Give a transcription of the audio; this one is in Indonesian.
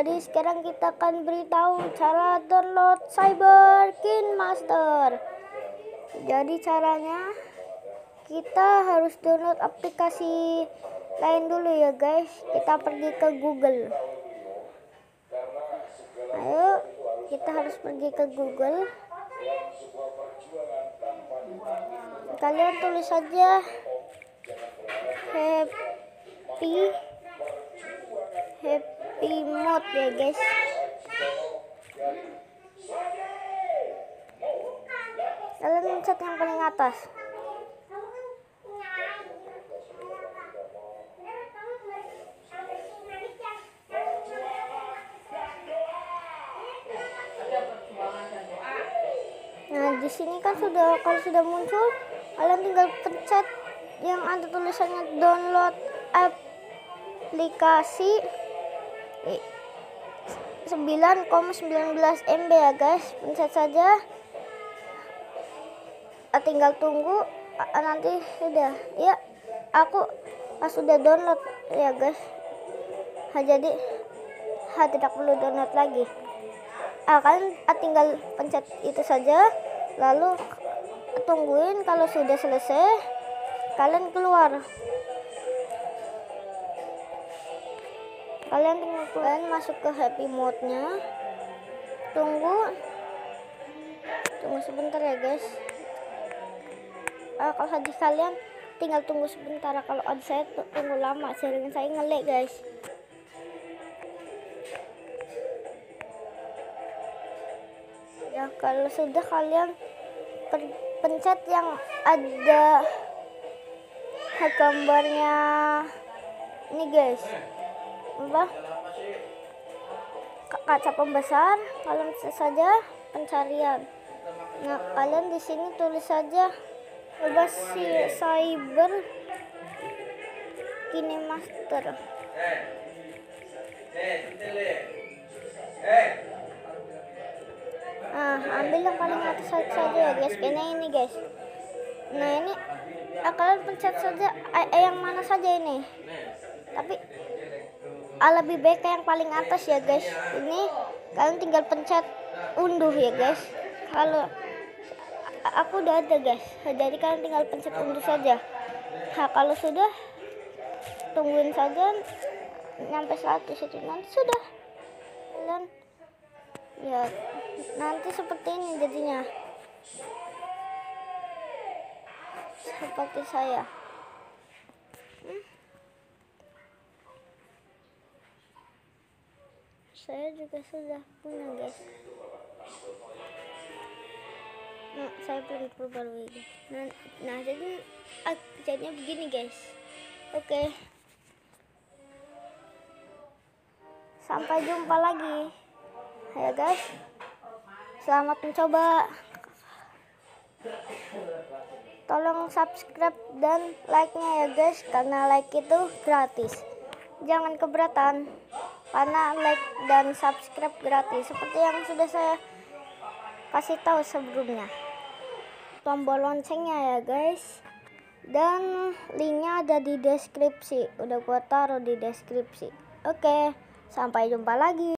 sekarang kita akan beritahu cara download Cyber Kin Master. Jadi caranya kita harus download aplikasi lain dulu ya guys. Kita pergi ke Google. Ayo, kita harus pergi ke Google. Kalian tulis saja happy mode ya guys. Kalian pencet yang paling atas. Nah, di sini kan sudah kalau sudah muncul, kalian tinggal pencet yang ada tulisannya download aplikasi 9,19 MB ya guys. Pencet saja. Ah, tinggal tunggu ah, nanti sudah. Ya, aku pas sudah download ya guys. Ha, jadi ha, tidak perlu download lagi ah, kalian ah, tinggal pencet itu saja lalu tungguin kalau sudah selesai kalian keluar kalian tinggal kalian masuk ke happy mode nya tunggu. Tunggu sebentar ya guys. Ah, kalau hadis kalian tinggal tunggu sebentar. Kalau ada saya tunggu lama. Jaringan saya ngelek guys. Ya kalau sudah kalian pencet yang ada gambarnya ini guys apa kaca pembesar kalian saja pencarian nah kalian di sini tulis saja coba si cyber kini master Nah, ambil yang paling atas saja ya guys. Ini ini guys. Nah ini ah, kalian pencet saja eh, eh, yang mana saja ini. Tapi ah, lebih baik yang paling atas ya guys. Ini kalian tinggal pencet unduh ya guys. Kalau aku udah ada guys. Jadi kalian tinggal pencet unduh saja. Nah kalau sudah tungguin saja nyampe 100 itu nanti sudah kalian ya nanti seperti ini jadinya seperti saya hmm. Saya juga sudah punya guys. Nah saya belum perbarui nah, nah jadi ah, jadinya begini guys. Oke. Sampai jumpa lagi. Ya guys. Selamat mencoba. Tolong subscribe dan like nya ya guys karena like itu gratis. Jangan keberatan karena like dan subscribe gratis. Seperti yang sudah saya kasih tahu sebelumnya. Tombol loncengnya ya guys. Dan linknya ada di deskripsi. Udah gua taruh di deskripsi. Oke sampai jumpa lagi